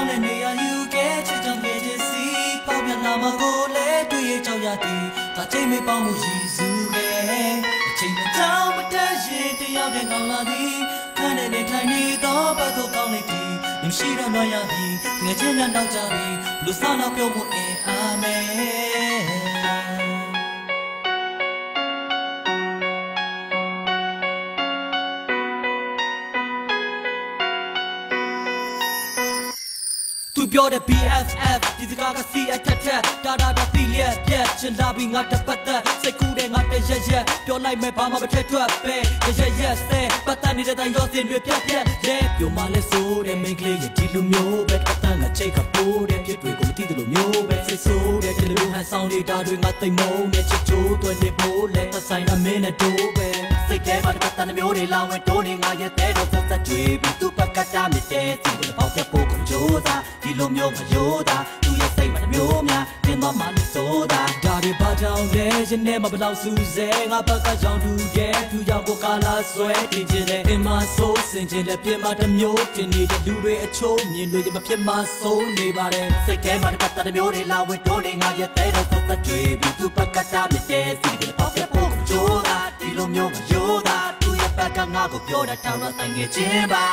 င်းတဲ့နေရာယူခဲ့ချစ်ချင်မြင်ချင်စီပေါက်မျက်နှာမှာကိုလည်းတွေ့ရကြောက်ရသည်ဒါချိန်မေးပေါင်းမှုရည်စူးခဲ့အချိန်မကြောက်မတတ်ရည်တယောက်တည်းကောင်းလာသည်ခန်းနဲ့ထိုင်နေတော့ဘက်ကိုကောင်းနေသည်မရှိတော့တော့ရသည်ငယ်ချင်းများနောက်ကြသည်လူစားနောက်ပြုံးမှုအင်အာမဲ ပြောတဲ့ BFF ဒီစကားကစီအထက်ထက်တာတာတာစီလျက်ပြက်ချင်လာပြီးငါတပတ်သက်စိတ်ကူးတဲ့ငါတရရက်ပြောလိုက်မဲ့ဘာမှမထက်ထွက်ပဲရရက်ရက်စဲပတ်သက်နေတဲ့တိုင်းရောစင်တွေပြက်ပြက်လဲပြောမှလဲဆိုတဲ့မိန်းကလေးရဲ့ဒီလိုမျိုးပဲပတ်သက်ငါချိတ်ကပိုးတဲ့ဖြစ်တွေကိုမသိသလိုမျိုးပဲစိတ်ဆိုးတဲ့ဒီလိုဟန်ဆောင်နေတာတွေငါသိမ့်မုန်းတဲ့ချစ်ချိုးတွေနေဖို့လဲသက်ဆိုင်တာမင်းနဲ့တို့ပဲ စိတ်ထဲမှာတစ်ပတ်တန်မျိုးတွေလောင်းဝင်တိုးနေငါရဲ့တဲ့တော့ဆက်ဆက်ကြွေးပြီးသူပကတာမြတဲ့စီကိုပေါက်တဲ့ပို့ကိုကြိုးစားဒီလိုမျိုးမရိုးတာသူရဲ့စိတ်မှာမျိုးများတင်တော့မှလို့ဆိုတာဒါတွေဘာကြောင့်လဲရှင်နဲ့မဘလောက်စူးစဲငါဘက်ကကြောင့်သူရဲ့သူကြောင့်ကိုကာလာဆွဲတင်ခြင်းနဲ့အင်မဆိုးစင်ခြင်းနဲ့ပြင်မတစ်မျိုးတင်နေတဲ့လူတွေအချိုးမြင်တွေမဖြစ်မဆုံးနေပါတယ်စိတ်ထဲမှာတစ်ပတ်တမျိုးတွေလာဝဲတိုးနေငါရဲ့တဲ့တော့သက်သက်ကြွေးပြီးသူဘက်ကတာမြတဲ့စီကိုပေါက်တဲ့ပို့ကိုကြိုးစားဒီ လိုမျိုးမရိုးတာသူရဲ့ဘက်ကငါကိုပြောတာတောင်းတော့တိုင်ငယ်ခြင်းပါ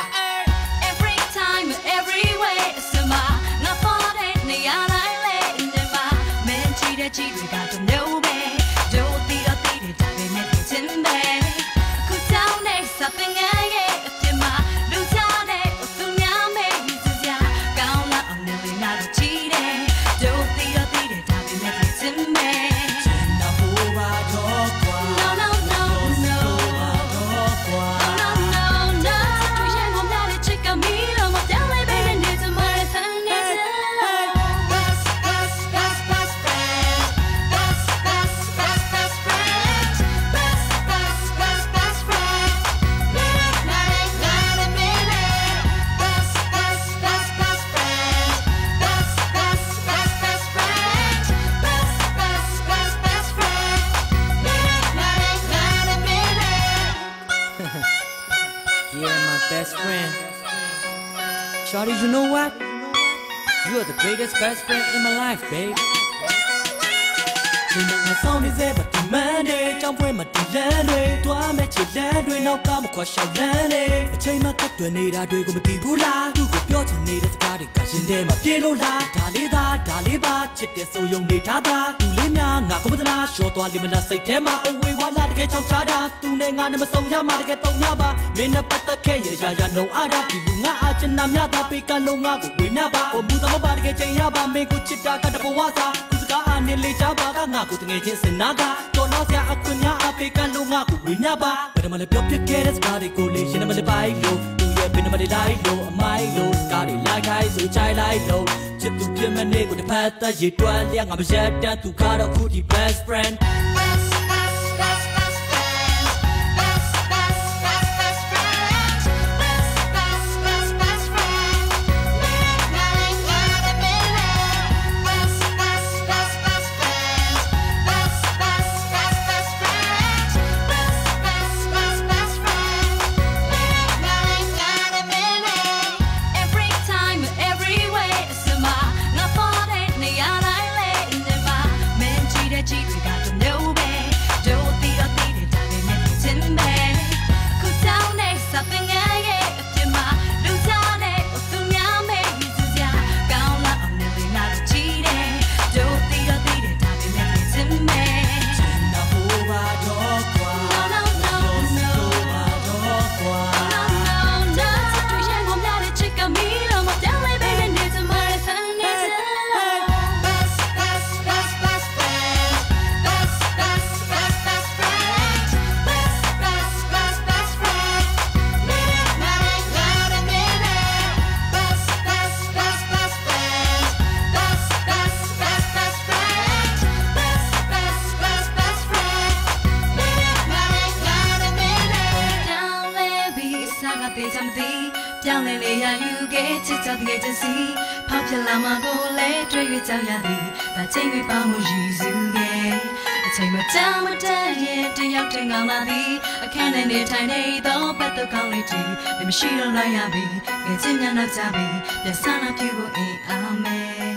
Every time, every way, summer, not for that, they are like letting them by. Men cheat at cheat, we got to know, babe. Don't be a thing, that they make it in bed. Could down there, something I get, if you my lose out there, or soon now, maybe this ya. Gone out, I'm nearly not a cheating. Don't Shawty, you know what? You are the greatest best friend in my life, babe. ဒီမှာငါဆောင်နေစေပါဒီမန်ဒေးကြောင်းပွဲမှာဒီလန်းတွေတွားမဲ့ချစ်လန်းတွေနောက်ကမခွာရှောက်လန်းလေအချိန်မှကတ်တွယ်နေတာတွေကိုမသိဘူးလားသူ့ကိုပြောချင်နေတဲ့စကားတွေကရှင်ထဲမှာပြေလို့လားဒါလေးသာဒါလေးပါချစ်တဲ့ဆိုယုံနေထားတာသူလေးများငါကိုမသလားရှော့သွားလိမလားစိတ်ထဲမှာအဝေးဝါလာတကယ်ချောက်ချတာသူနဲ့ငါနဲ့မဆုံးရမှာတကယ်တော့ရပါမင်းနဲ့ပတ်သက်ခဲ့ရရရနှုံအားတာဒီလူငါအချင်နာမြတာပေးကလုံးငါကိုဝေမျှပါဟိုဘူးသမပါတကယ်ချိန်ရပါမင်းကိုချစ်တာကတဘဝစားသူစ ကားအနေလေးချပါကငါကိုတငယ်ချင်းစင်နာကတော်တော့စရာအခွင့်များအပေးကလုံးငါကိုဝေမျှပါဘယ်မှာလဲပြောပြခဲ့တဲ့စကားတွေကိုလေရှင်းမလဲပိုက်လို့သူရဲ့ပင်မလေးလိုက်လို့အမိုက်လို့စကားတွေလိုက်ခိုင်းဆိုချိုင်လိုက်လို့ချစ်သူပြမနေကိုတစ်ဖက်သက်ရည်တွန်းလျက်ငါမရက်တတ်သူကတော့ခုဒီ best friend saga be something. ပြောင်းလဲလေရယူခဲ့ချစ်ချတဲ့ချစ်စီဖောက်ပြလာမှာကိုလဲတွေ့ရကြောင်ရသည်ဒါချိန်တွေပေါင်းမှုရည်စူးခဲ့အချိန်မတမ်းမတမ်းရင်တယောက်တင်ကောင်းလာသည်အခန်းထဲနေထိုင်နေတော့ပတ်တော့ကောင်းလေးတီမရှိတော့လိုက်ရပြီငယ်ချင်းများနောက်ကြပြီပြန်ဆန်းလာပြဖို့အိမ်အောင်မယ်